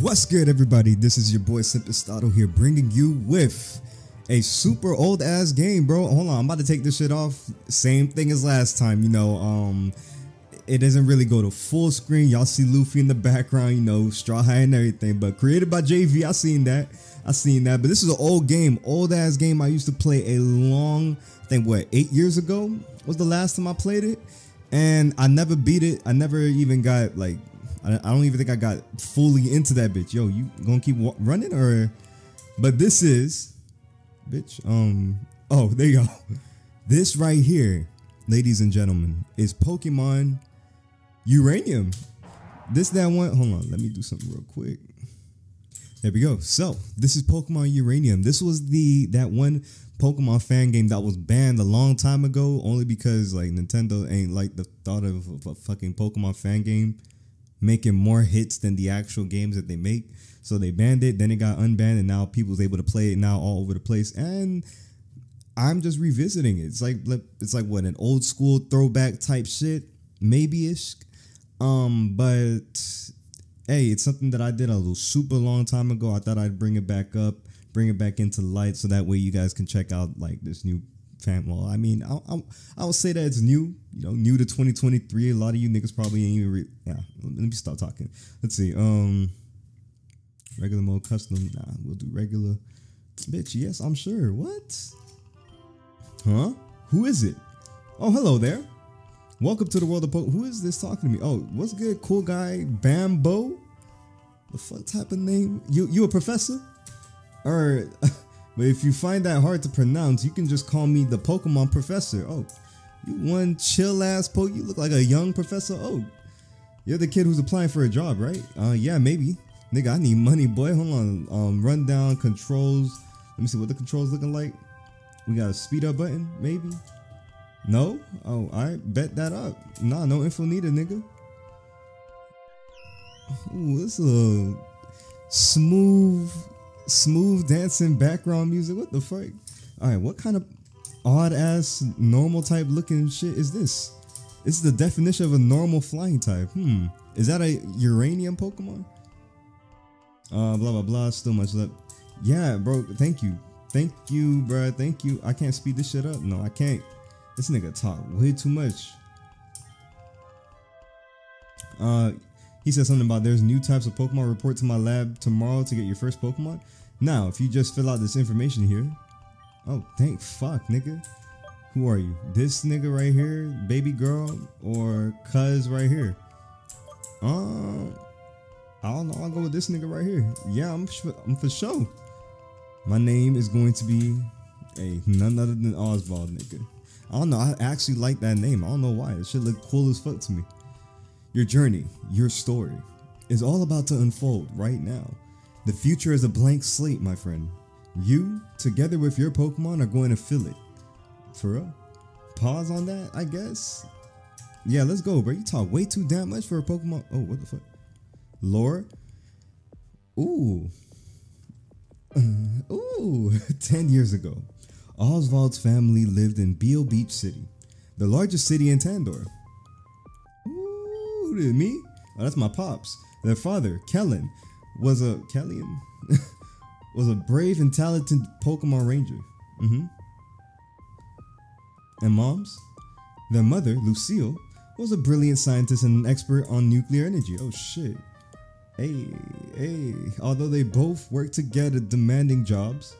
What's good, everybody? This is your boy Simpistotle here, bringing you with a super old ass game, bro. Hold on, I'm about to take this shit off. Same thing as last time, you know. Um, it doesn't really go to full screen. Y'all see Luffy in the background, you know, straw hat and everything. But created by JV, I seen that. I seen that. But this is an old game, old ass game. I used to play a long, I think what eight years ago was the last time I played it, and I never beat it. I never even got like I, don't even think I got fully into that bitch. Yo, you gonna keep running or? But this is, bitch. Um. Oh, there you go. This right here, ladies and gentlemen, is Pokemon Uranium. This that one. Hold on. Let me do something real quick. There we go. So this is Pokemon Uranium. This was the that one Pokemon fan game that was banned a long time ago, only because like Nintendo ain't like the thought of, of a fucking Pokemon fan game making more hits than the actual games that they make. So they banned it, then it got unbanned, and now people's able to play it now all over the place. And I'm just revisiting it. It's like it's like what an old school throwback type shit, maybe ish. Um, but hey, it's something that I did a little super long time ago. I thought I'd bring it back up, bring it back into light, so that way you guys can check out like this new fan. I mean, I, I, I say that it's new, you know, new to 2023. A lot of you niggas probably ain't even. Re- yeah, let me stop talking. Let's see. Um, regular mode, custom. Nah, we'll do regular. Bitch, yes, I'm sure. What? Huh? Who is it? Oh, hello there. Welcome to the world of po. Who is this talking to me? Oh, what's good, cool guy? Bambo. The fuck type of name? You you a professor? Or But if you find that hard to pronounce, you can just call me the Pokemon Professor. Oh, you one chill ass poke. You look like a young Professor Oh, You're the kid who's applying for a job, right? Uh, yeah, maybe. Nigga, I need money, boy. Hold on. Um, rundown controls. Let me see what the controls looking like. We got a speed up button, maybe. No? Oh, I bet that up. Nah, no info needed, nigga. Ooh, this is a smooth smooth dancing background music. What the fuck? All right, what kind of odd ass normal type looking shit is this? This is the definition of a normal flying type. Hmm. Is that a uranium Pokemon? Uh, blah blah blah. Still much left. Yeah, bro. Thank you. Thank you, bro. Thank you. I can't speed this shit up. No, I can't. This nigga talk way too much. Uh, he said something about there's new types of Pokemon. Report to my lab tomorrow to get your first Pokemon. Now, if you just fill out this information here. Oh, thank fuck, nigga. Who are you? This nigga right here, baby girl, or cuz right here? Uh, I don't know. I'll go with this nigga right here. Yeah, I'm, I'm for sure. My name is going to be a none other than Oswald, nigga. I don't know. I actually like that name. I don't know why. It should look cool as fuck to me. Your journey, your story, is all about to unfold right now. The future is a blank slate, my friend. You, together with your Pokemon, are going to fill it. For real? Pause on that, I guess? Yeah, let's go, bro. You talk way too damn much for a Pokemon. Oh, what the fuck? Lore? Ooh. ooh. 10 years ago, Oswald's family lived in Beale Beach City, the largest city in Tandor. Me? Oh, that's my pops. Their father, Kellen, was a Kellyan was a brave and talented Pokemon Ranger. Mm-hmm. And moms, their mother, Lucille, was a brilliant scientist and an expert on nuclear energy. Oh shit. Hey, hey. Although they both worked together demanding jobs,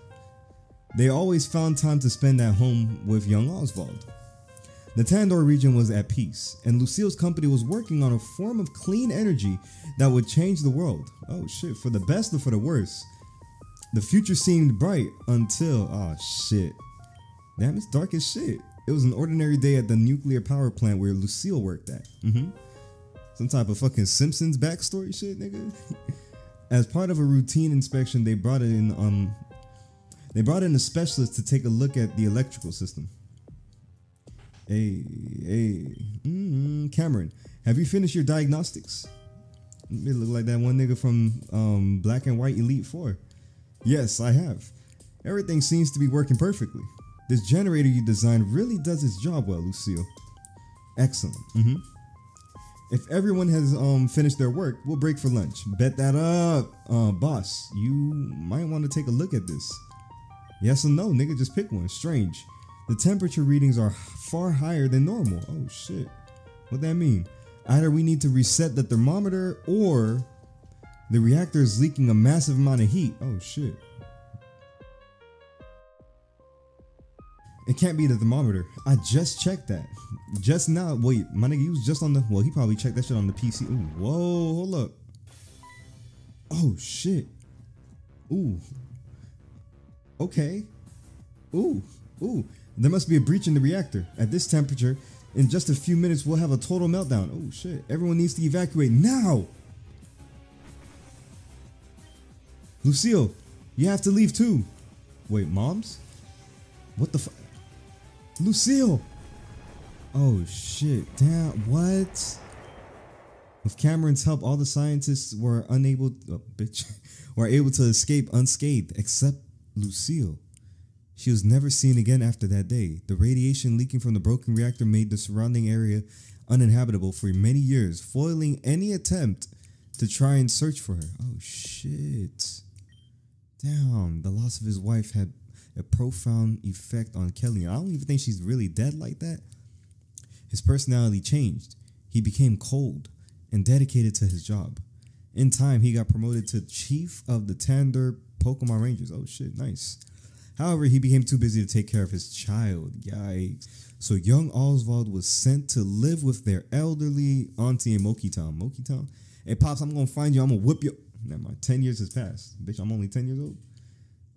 they always found time to spend at home with young Oswald. The Tandor region was at peace, and Lucille's company was working on a form of clean energy that would change the world. Oh shit, for the best or for the worst. The future seemed bright until, oh shit. Damn, it's dark as shit. It was an ordinary day at the nuclear power plant where Lucille worked at. Mm-hmm. Some type of fucking Simpsons backstory shit, nigga. As part of a routine inspection, they brought in um they brought in a specialist to take a look at the electrical system. Hey, hey, mm-hmm. Cameron, have you finished your diagnostics? It look like that one nigga from um, Black and White Elite Four. Yes, I have. Everything seems to be working perfectly. This generator you designed really does its job well, Lucille. Excellent. Mm-hmm. If everyone has um finished their work, we'll break for lunch. Bet that up, uh, boss. You might want to take a look at this. Yes or no, nigga? Just pick one. Strange. The temperature readings are far higher than normal. Oh shit. What that mean? Either we need to reset the thermometer or the reactor is leaking a massive amount of heat. Oh shit. It can't be the thermometer. I just checked that. Just now. Wait, my nigga, he was just on the. Well, he probably checked that shit on the PC. Ooh, whoa, hold up. Oh shit. Ooh. Okay. Ooh, ooh. There must be a breach in the reactor. At this temperature, in just a few minutes, we'll have a total meltdown. Oh shit. Everyone needs to evacuate now. Lucille, you have to leave too. Wait, moms? What the fuck? Lucille! Oh shit, damn, what? With Cameron's help, all the scientists were unable, oh, bitch, were able to escape unscathed, except Lucille. She was never seen again after that day. The radiation leaking from the broken reactor made the surrounding area uninhabitable for many years, foiling any attempt to try and search for her. Oh shit. Damn, the loss of his wife had a profound effect on Kelly. I don't even think she's really dead like that. His personality changed. He became cold and dedicated to his job. In time, he got promoted to chief of the Tandor Pokemon Rangers. Oh shit, nice. However, he became too busy to take care of his child. Yikes. So young Oswald was sent to live with their elderly auntie in Moki Town. Moki Town? Hey, Pops, I'm gonna find you. I'm gonna whip you. Never mind. 10 years has passed. Bitch, I'm only 10 years old.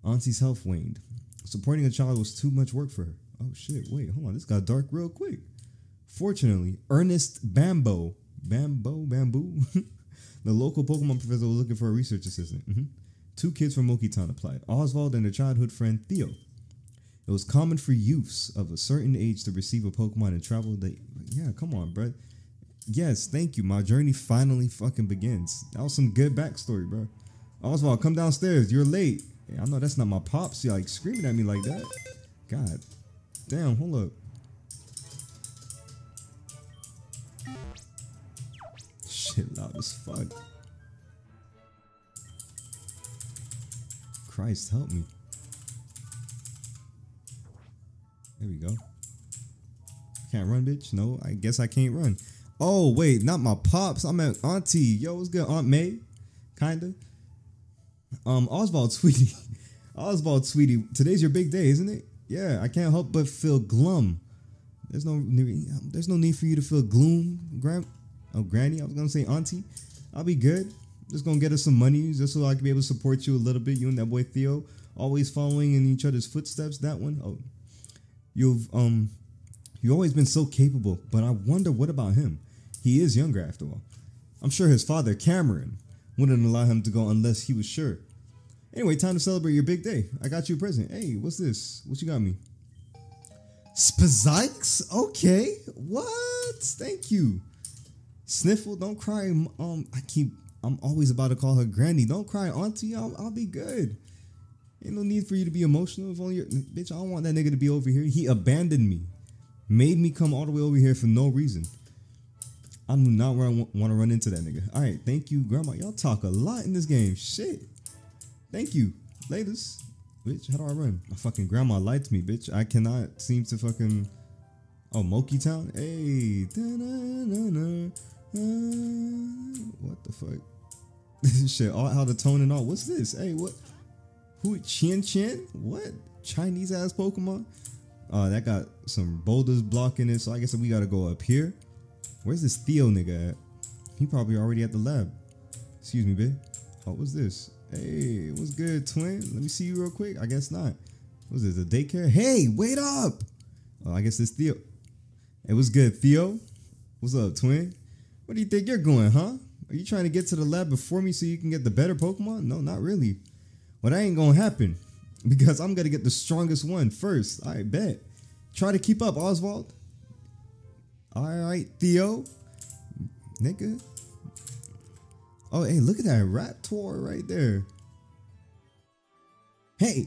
Auntie's health waned. Supporting a child was too much work for her. Oh shit, wait, hold on. This got dark real quick. Fortunately, Ernest Bambo, Bambo, Bamboo, the local Pokemon professor was looking for a research assistant. Mm-hmm. Two kids from Moki Town applied Oswald and their childhood friend Theo. It was common for youths of a certain age to receive a Pokemon and travel. The yeah, come on, bro. Yes, thank you. My journey finally fucking begins. That was some good backstory, bro. Oswald, come downstairs. You're late. I know that's not my pops. You like screaming at me like that. God damn, hold up. Shit loud as fuck. Christ help me. There we go. Can't run, bitch? No, I guess I can't run. Oh, wait, not my pops. I'm at Auntie. Yo, what's good, Aunt May? Kinda. Um, Oswald, sweetie. Oswald, sweetie, today's your big day, isn't it? Yeah, I can't help but feel glum. There's no there's no need for you to feel gloom, grand oh granny. I was gonna say auntie. I'll be good. Just gonna get us some money just so I can be able to support you a little bit. You and that boy Theo, always following in each other's footsteps. That one. Oh, you've um, you've always been so capable. But I wonder what about him? He is younger after all. I'm sure his father Cameron wouldn't allow him to go unless he was sure. Anyway, time to celebrate your big day. I got you a present. Hey, what's this? What you got me? Spazikes? Okay. What? Thank you. Sniffle, don't cry. Um, I keep. I'm always about to call her granny. Don't cry, auntie. I'll, I'll be good. Ain't no need for you to be emotional. If only your bitch, I don't want that nigga to be over here. He abandoned me, made me come all the way over here for no reason. I do not where I want to run into that nigga. All right, thank you, grandma. Y'all talk a lot in this game. Shit. Thank you. Latest. Bitch, how do I run? My fucking grandma lied to me, bitch. I cannot seem to fucking. Oh, Moki Town? Hey. Uh, what the fuck? This shit, all how the tone and all. What's this? Hey, what? Who? Chin Chin? What? Chinese ass Pokemon? Uh, that got some boulders blocking it, so I guess we gotta go up here. Where's this Theo nigga at? He probably already at the lab. Excuse me, babe. Oh, what's this? Hey, what's good, twin? Let me see you real quick. I guess not. Was this a daycare? Hey, wait up. Oh, I guess it's Theo. It was good, Theo. What's up, twin? Where do you think you're going, huh? Are you trying to get to the lab before me so you can get the better Pokemon? No, not really. Well, that ain't gonna happen because I'm gonna get the strongest one first. I bet. Try to keep up, Oswald. All right, Theo. Nigga. Oh, hey, look at that Raptor right there. Hey,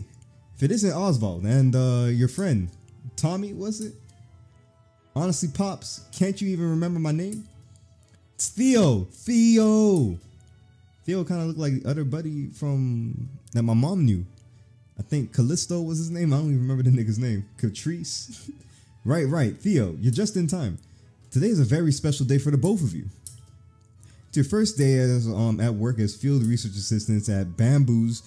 if it isn't Oswald and uh, your friend, Tommy, was it? Honestly, Pops, can't you even remember my name? It's Theo. Theo. Theo kind of looked like the other buddy from that my mom knew. I think Callisto was his name. I don't even remember the nigga's name. Catrice. right, right. Theo, you're just in time. Today is a very special day for the both of you. It's your first day as um at work as field research assistants at Bamboo's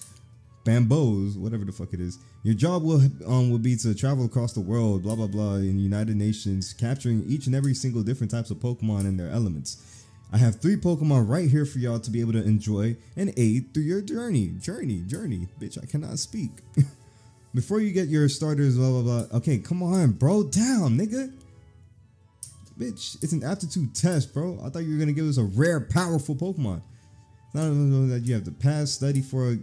Bambos, whatever the fuck it is. Your job will um will be to travel across the world, blah blah blah, in the United Nations, capturing each and every single different types of Pokemon and their elements. I have three Pokemon right here for y'all to be able to enjoy and aid through your journey. Journey, journey. Bitch, I cannot speak. Before you get your starters, blah blah blah. Okay, come on, bro. Down, nigga. Bitch, it's an aptitude test, bro. I thought you were gonna give us a rare, powerful Pokemon. Not that you have to pass, study for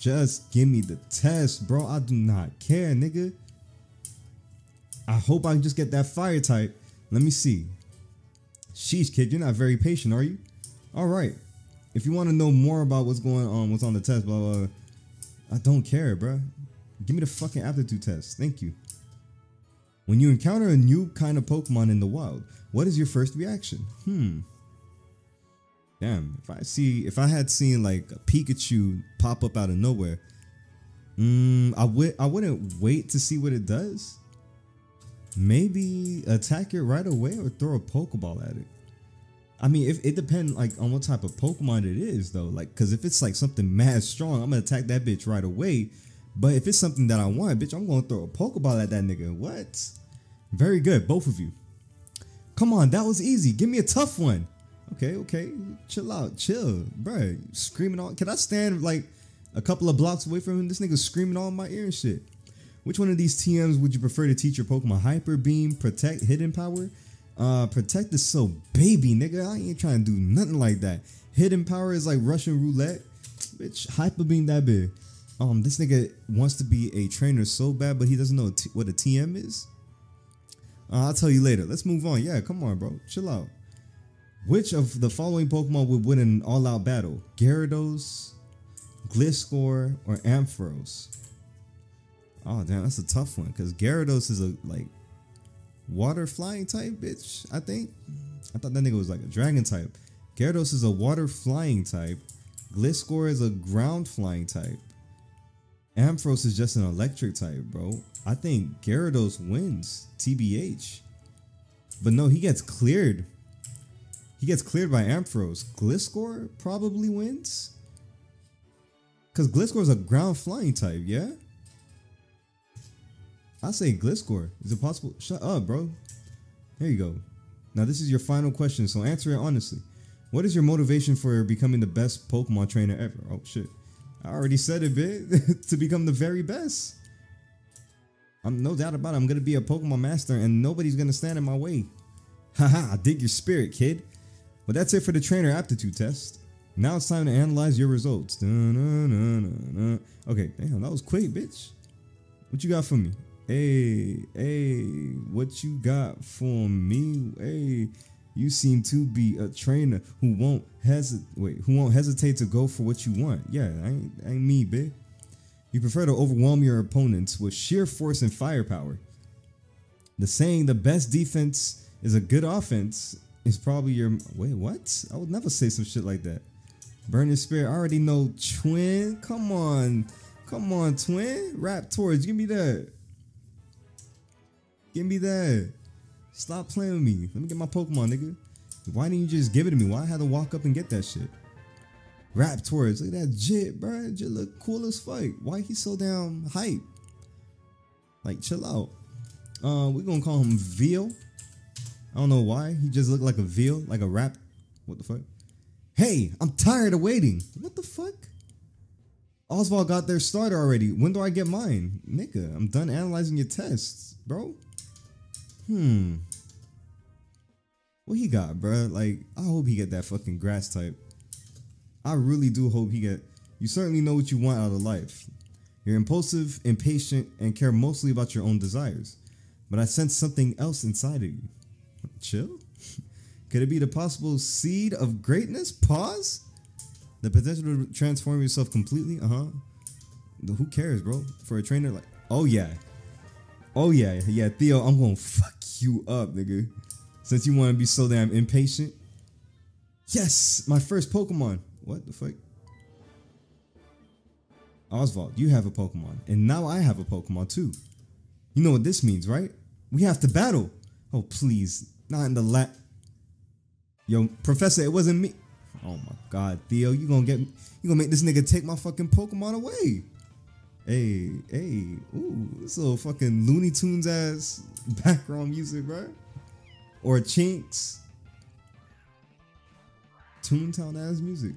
just give me the test, bro. I do not care, nigga. I hope I can just get that fire type. Let me see. Sheesh, kid, you're not very patient, are you? All right. If you want to know more about what's going on, what's on the test, blah, blah, blah I don't care, bro. Give me the fucking aptitude test. Thank you. When you encounter a new kind of Pokemon in the wild, what is your first reaction? Hmm. Damn, if I see, if I had seen like a Pikachu pop up out of nowhere, mm, I would, I wouldn't wait to see what it does. Maybe attack it right away or throw a Pokeball at it. I mean, if it depends like on what type of Pokemon it is though. Like, cause if it's like something mad strong, I'm gonna attack that bitch right away. But if it's something that I want, bitch, I'm gonna throw a Pokeball at that nigga. What? Very good, both of you. Come on, that was easy. Give me a tough one. Okay, okay, chill out, chill, bro. Screaming all. Can I stand like a couple of blocks away from him? This nigga screaming all in my ear and shit. Which one of these TMs would you prefer to teach your Pokemon? Hyper Beam, Protect, Hidden Power? Uh, Protect is so baby, nigga. I ain't trying to do nothing like that. Hidden Power is like Russian roulette. Bitch, Hyper Beam that big. Um, this nigga wants to be a trainer so bad, but he doesn't know what a TM is. Uh, I'll tell you later. Let's move on. Yeah, come on, bro. Chill out. Which of the following Pokemon would win an all-out battle? Gyarados, Gliscor, or Ampharos? Oh damn, that's a tough one because Gyarados is a like water flying type bitch. I think. I thought that nigga was like a dragon type. Gyarados is a water flying type. Gliscor is a ground flying type. Ampharos is just an electric type, bro. I think Gyarados wins, TBH. But no, he gets cleared. He gets cleared by Ampharos. Gliscor probably wins. Because Gliscor is a ground flying type, yeah? I say Gliscor. Is it possible? Shut up, bro. There you go. Now this is your final question, so answer it honestly. What is your motivation for becoming the best Pokemon trainer ever? Oh shit. I already said it, bit to become the very best. I'm no doubt about it. I'm gonna be a Pokemon master and nobody's gonna stand in my way. Haha, I dig your spirit, kid. But that's it for the trainer aptitude test. Now it's time to analyze your results. Okay, damn, that was quick, bitch. What you got for me? Hey, hey, what you got for me? Hey, you seem to be a trainer who won't hesitate. Wait, who won't hesitate to go for what you want? Yeah, I ain't, I ain't me, bitch. You prefer to overwhelm your opponents with sheer force and firepower. The saying "the best defense is a good offense" is probably your. Wait, what? I would never say some shit like that. Burn your spirit. I already know, twin. Come on, come on, twin. Raptorch. Give me that. Give me that. Stop playing with me. Let me get my Pokemon, nigga. Why didn't you just give it to me? Why I had to walk up and get that shit? Raptorch. Look at that Jit, bro. Jit look cool as fuck. Why he so damn hype? Like, chill out. Uh, we're gonna call him Veal. I don't know why. He just looked like a veal, like a rap. What the fuck? Hey, I'm tired of waiting. What the fuck? Oswald got their starter already. When do I get mine? Nigga, I'm done analyzing your tests, bro. Hmm. What he got, bro? Like, I hope he get that fucking grass type. I really do hope he get. You certainly know what you want out of life. You're impulsive, impatient, and care mostly about your own desires. But I sense something else inside of you. Chill? Could it be the possible seed of greatness? Pause? The potential to transform yourself completely? Uh huh. Who cares, bro? For a trainer, like, oh yeah. Oh yeah, yeah, Theo, I'm gonna fuck you up, nigga. Since you wanna be so damn impatient. Yes, my first Pokemon. What the fuck? Oswald, you have a Pokemon, and now I have a Pokemon too. You know what this means, right? We have to battle. Oh, please, not in the lap. Yo, Professor, it wasn't me. Oh my God, Theo, you gonna get you gonna make this nigga take my fucking Pokemon away? Hey, hey, ooh, this little fucking Looney Tunes ass background music, bro. Or Chinks. Toontown ass music.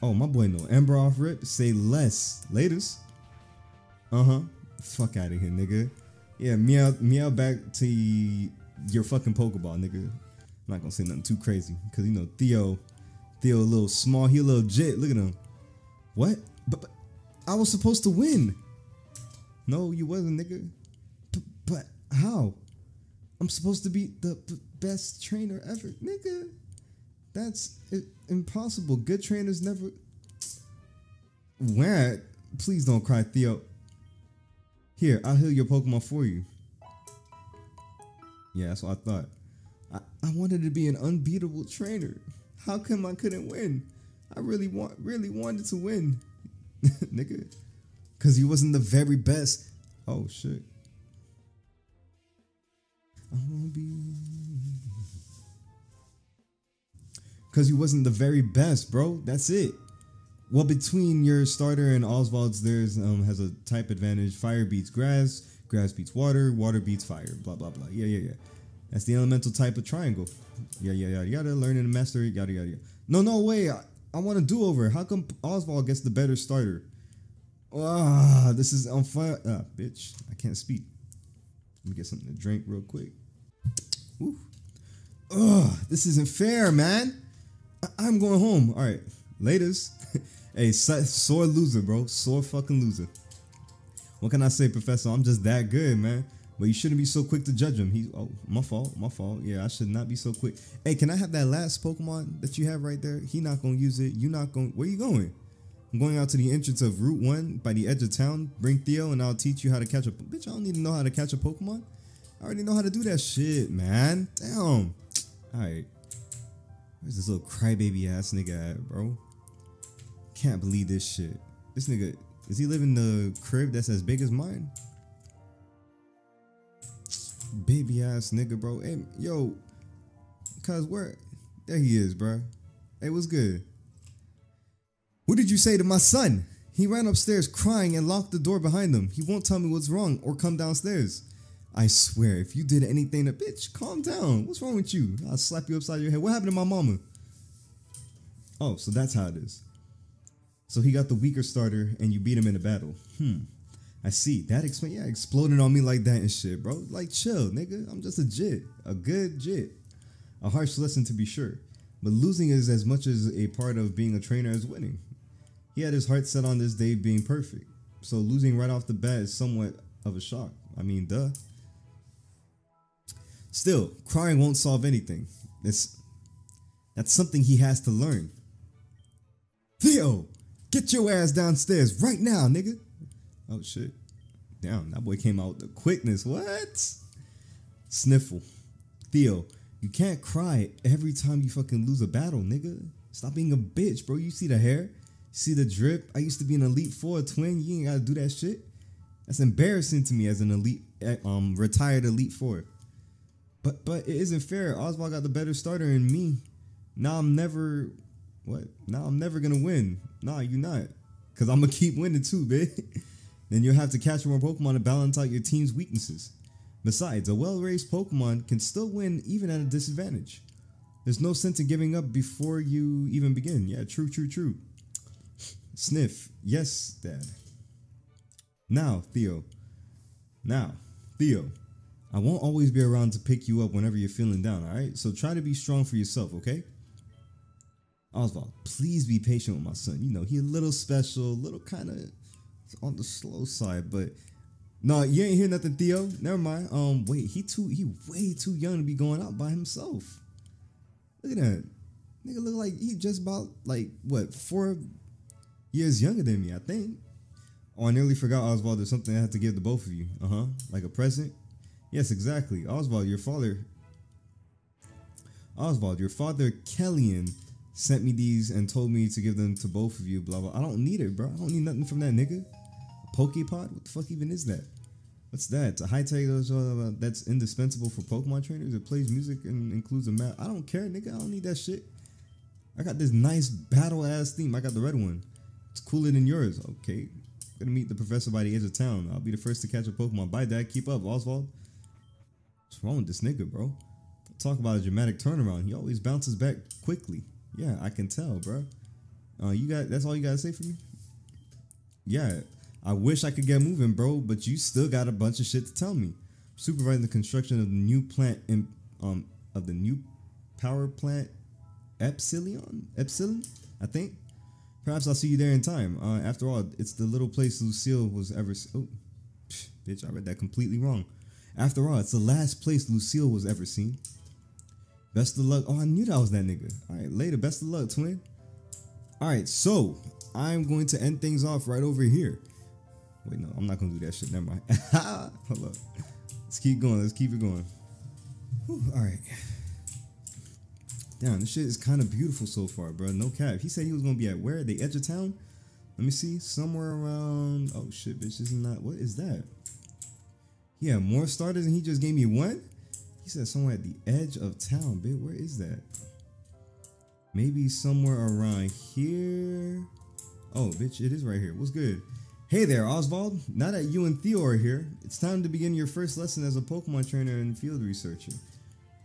Oh, my boy, no. Ember off rip. Say less. Latest. Uh huh. Fuck out of here, nigga. Yeah, meow, meow back to your fucking Pokeball, nigga. I'm not gonna say nothing too crazy, cause you know Theo, Theo a little small, he a little jit. Look at him. What? But, but I was supposed to win. No, you wasn't, nigga. But, but how? I'm supposed to be the, best trainer ever, nigga. That's impossible. Good trainers never. What? Please don't cry, Theo. Here, I'll heal your Pokemon for you. Yeah, that's what I thought. I, I wanted to be an unbeatable trainer. How come I couldn't win? I really want, really wanted to win, nigga. Cause he wasn't the very best. Oh shit. I wanna be because he wasn't the very best, bro. That's it. Well, between your starter and Oswald's, there's um has a type advantage. Fire beats grass, grass beats water, water beats fire. Blah blah blah. Yeah yeah yeah. That's the elemental type of triangle. Yeah yeah yeah. Yada learn and master. Yada yada yada. No no way. I, I want a do over. How come Oswald gets the better starter? Ah, this is on fire. Ah, bitch. I can't speak. Let me get something to drink real quick. Woo. Ugh, this isn't fair, man. I- am going home. All right, latest. hey, sore loser, bro. Sore fucking loser. What can I say, Professor? I'm just that good, man. But you shouldn't be so quick to judge him. He, oh, my fault, my fault. Yeah, I should not be so quick. Hey, can I have that last Pokemon that you have right there? He not gonna use it. You not gonna. Where you going? I'm going out to the entrance of Route One by the edge of town. Bring Theo, and I'll teach you how to catch a. Bitch, I don't need to know how to catch a Pokemon. I already know how to do that shit, man. Damn. All right. Where's this little crybaby ass nigga at, bro? Can't believe this shit. This nigga, is he living the crib that's as big as mine? Baby ass nigga, bro. Hey, yo, cuz where? There he is, bro. Hey, what's good? What did you say to my son? He ran upstairs crying and locked the door behind him. He won't tell me what's wrong or come downstairs. I swear, if you did anything to bitch, calm down. What's wrong with you? I'll slap you upside your head. What happened to my mama? Oh, so that's how it is. So he got the weaker starter and you beat him in a battle. Hmm. I see. That explain yeah, exploding on me like that and shit, bro. Like chill, nigga. I'm just a jit. A good jit. A harsh lesson to be sure. But losing is as much as a part of being a trainer as winning. He had his heart set on this day being perfect. So losing right off the bat is somewhat of a shock. I mean, duh. Still, crying won't solve anything. It's, that's something he has to learn. Theo, get your ass downstairs right now, nigga. Oh shit. Damn, that boy came out with the quickness. What? Sniffle. Theo, you can't cry every time you fucking lose a battle, nigga. Stop being a bitch, bro. You see the hair? See the drip? I used to be an Elite Four twin. You ain't gotta do that shit. That's embarrassing to me as an elite, eh, um, retired Elite Four. But but it isn't fair. Oswald got the better starter in me. Now I'm never what? Now I'm never gonna win. Nah, you not. Cause I'm gonna keep winning too, babe. Then you'll have to catch more Pokemon to balance out your team's weaknesses. Besides, a well-raised Pokemon can still win even at a disadvantage. There's no sense in giving up before you even begin. Yeah, true, true, true. Sniff. Yes, Dad. Now, Theo. Now, Theo. I won't always be around to pick you up whenever you're feeling down, alright? So try to be strong for yourself, okay? Oswald, please be patient with my son. You know, he a little special, a little kind of on the slow side, but no, you ain't hear nothing, Theo. Never mind. Um, wait, he too he way too young to be going out by himself. Look at that. Nigga look like he just about like what four years younger than me, I think. Oh, I nearly forgot Oswald. There's something I have to give to both of you. Uh huh. Like a present. Yes, exactly. Oswald, your father. Oswald, your father Kellyan sent me these and told me to give them to both of you. Blah blah. I don't need it, bro. I don't need nothing from that nigga. Pokepod? What the fuck even is that? What's that? It's a high tech uh, that's indispensable for Pokemon trainers. It plays music and includes a map. I don't care, nigga. I don't need that shit. I got this nice battle ass theme. I got the red one. It's cooler than yours. Okay. Gonna meet the professor by the edge of town. I'll be the first to catch a Pokemon. Bye, Dad. Keep up, Oswald. What's wrong with this nigga, bro? Talk about a dramatic turnaround. He always bounces back quickly. Yeah, I can tell, bro. Uh, you got that's all you gotta say for me? Yeah, I wish I could get moving, bro, but you still got a bunch of shit to tell me. Supervising the construction of the new plant in um of the new power plant Epsilon? Epsilon? I think. Perhaps I'll see you there in time. Uh, after all, it's the little place Lucille was ever. Oh, psh, bitch, I read that completely wrong. After all, it's the last place Lucille was ever seen. Best of luck. Oh, I knew that was that nigga. All right, later. Best of luck, twin. All right, so I'm going to end things off right over here. Wait, no, I'm not gonna do that shit. Never mind. Hold up. Let's keep going. Let's keep it going. Whew, all right. Damn, this shit is kind of beautiful so far, bro. No cap. He said he was gonna be at where? The edge of town? Let me see. Somewhere around. Oh shit, bitch. This is not. What is that? Yeah, more starters, and he just gave me one. He said somewhere at the edge of town, bitch. Where is that? Maybe somewhere around here. Oh, bitch, it is right here. What's good? Hey there, Oswald. Now that you and Theo are here, it's time to begin your first lesson as a Pokemon trainer and field researcher.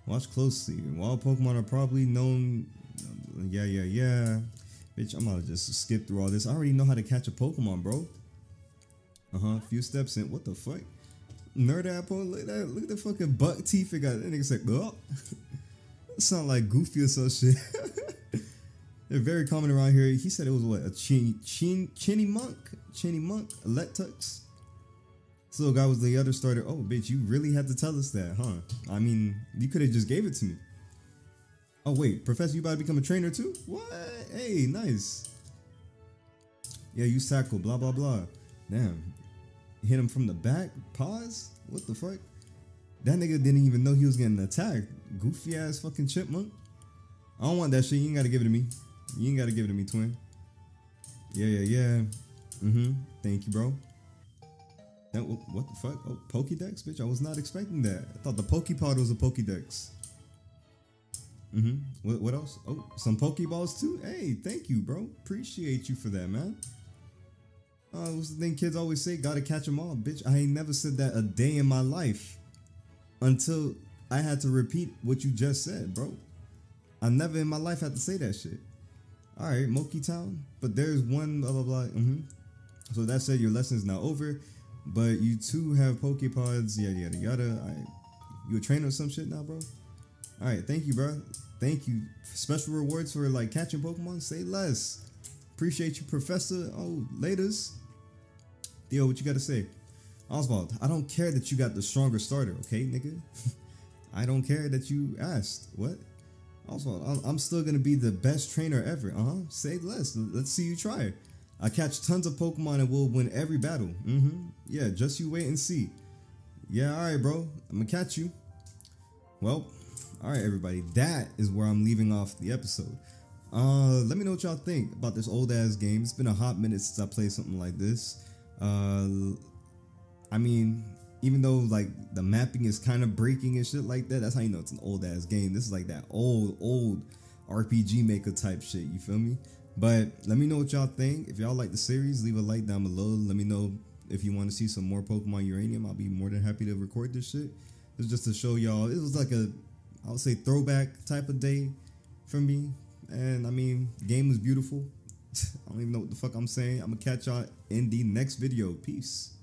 Watch closely. While Pokemon are probably known, yeah, yeah, yeah. Bitch, I'm gonna just skip through all this. I already know how to catch a Pokemon, bro. Uh huh. A few steps in. What the fuck? Nerd apple. Look at that. Look at the fucking buck teeth it got. That nigga said, oh. sound like Goofy or some shit. They're very common around here. He said it was what a chin chin chinny monk, chinny monk, Electux. This little guy was the other starter. Oh, bitch, you really had to tell us that, huh? I mean, you could have just gave it to me. Oh, wait, Professor, you about to become a trainer too? What? Hey, nice. Yeah, you tackle, blah, blah, blah. Damn. Hit him from the back? Pause? What the fuck? That nigga didn't even know he was getting attacked. Goofy ass fucking chipmunk. I don't want that shit. You ain't gotta give it to me. You ain't gotta give it to me, twin. Yeah, yeah, yeah. Mm-hmm. Thank you, bro. That, what the fuck? Oh, Pokédex, bitch. I was not expecting that. I thought the Pokepod was a Pokédex. Mm-hmm. What, what else? Oh, some Pokeballs too? Hey, thank you, bro. Appreciate you for that, man. Uh, what's the thing kids always say? Gotta catch them all, bitch. I ain't never said that a day in my life until I had to repeat what you just said, bro. I never in my life had to say that shit. All right, Moki Town, but there's one blah blah blah. Mm-hmm. So that said, your lesson is now over. But you too have Pokepods, yada yada yada. You a trainer or some shit now, bro? All right, thank you, bro. Thank you. Special rewards for like catching Pokemon. Say less. Appreciate you, Professor. Oh, laters. Theo, what you got to say? Oswald, I don't care that you got the stronger starter, okay, nigga? I don't care that you asked. What? Oswald, I'm still gonna be the best trainer ever. Uh huh. Say less. Let's see you try. I catch tons of Pokemon and will win every battle. Mm-hmm. Yeah, just you wait and see. Yeah, alright, bro. I'm gonna catch you. Well, alright, everybody. That is where I'm leaving off the episode. Uh, let me know what y'all think about this old ass game. It's been a hot minute since I played something like this. Uh, I mean, even though like the mapping is kind of breaking and shit like that, that's how you know it's an old ass game. This is like that old, old RPG maker type shit. You feel me? But let me know what y'all think. If y'all like the series, leave a like down below. Let me know if you want to see some more Pokemon Uranium. I'll be more than happy to record this shit. It's just to show y'all. It was like a, I would say throwback type of day for me. And I mean, game was beautiful. I don't even know what the fuck I'm saying. I'm gonna catch y'all in the next video. Peace.